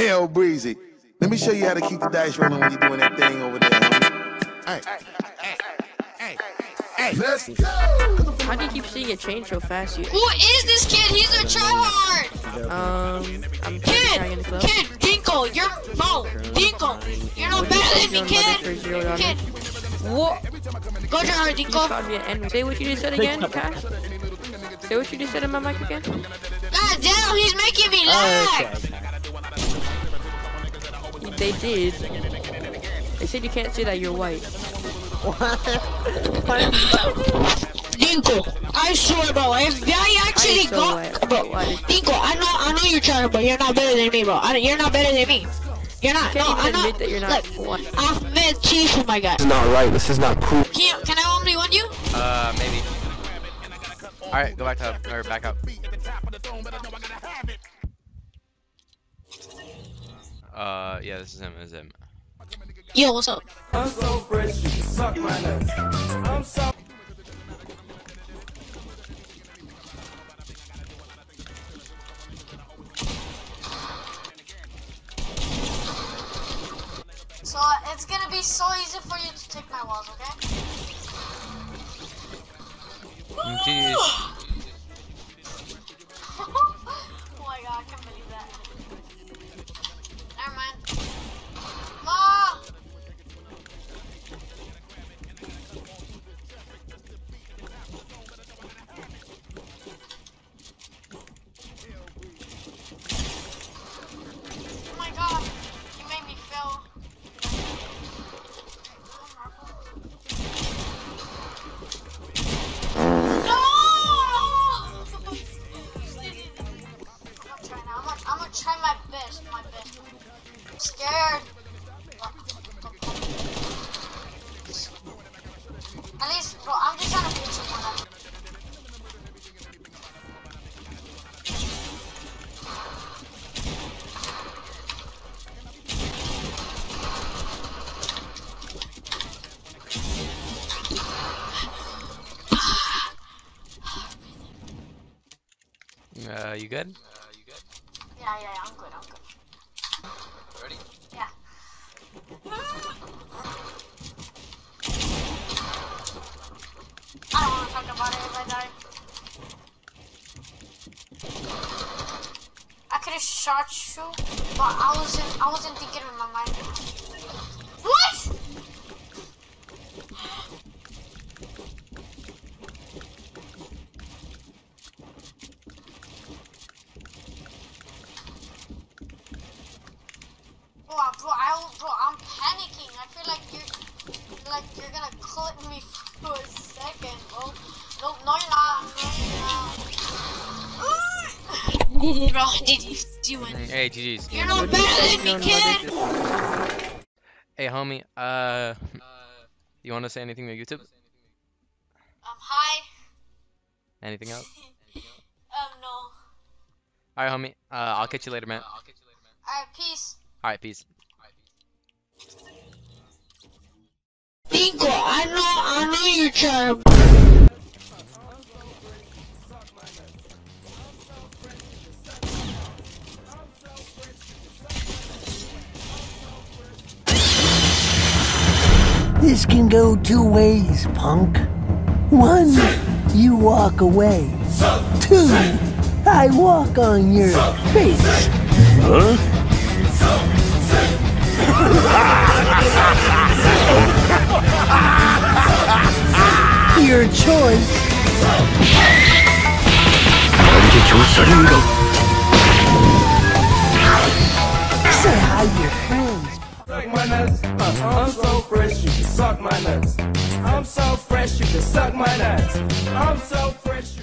Hell breezy. Let me show you how to keep the dice rolling when you're doing that thing over there. Hey, hey, hey, hey, let's go. How do you keep seeing it change so fast? You, Who is this kid? He's a tryhard. um, I'm Kid, in the club. kid, Dinko, you're no, Dinko, you're no What do you better than me, kid. mother for zero dollars? Kid, what? Go tryhard, You Dinko. called me an N. Say what you just said again, Cash. Say what you just said in my mic again. God damn, he's making me lag. They did. They said you can't say that you're white. Dinko, I swear, bro, if I actually so go, white. bro, Why did- Dinko, I know, I know you're trying, but you're not better than me, bro. I, you're not better than me. You're not. You can't no, I'm admit not. that you're not Like, white. Ahmed Chief, my guy. not right. This is not cool. Can you, can I only one you? Uh, maybe. Alright, go back to or back up. Uh, yeah, this is him. This is him. Yo, what's up? So it's gonna be so easy for you to take my walls, okay? Jeez. Scared. At least, bro, I'm just trying to beat you one. Uh, you good? Yeah, yeah, yeah, I'm good. I'm good. Ready? Yeah. I don't want to talk about it if I die. I could have shot you, but I wasn't. I wasn't my mind. What? Bro, bro, I, bro, I'm panicking. I feel like you're, like you're gonna clip me for a second, bro. No, no, you're not. No, bro, did you do? Hey, GG's. You're not better than me, kid. Hey, homie. Uh, you want to say anything to YouTube? Um, hi. Anything else? Um, no. Alright, homie. Uh, I'll catch you later, man. Alright, peace. Alright, peace. Dinko, I know, I know you're trying. This can go two ways, punk. One, you walk away. Two, I walk on your face. Huh? Your choice. Say hi to your friends. Suck my nuts. I'm so fresh, you can suck my nuts. I'm so fresh, you can suck my nuts. I'm so fresh.